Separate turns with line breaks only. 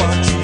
what you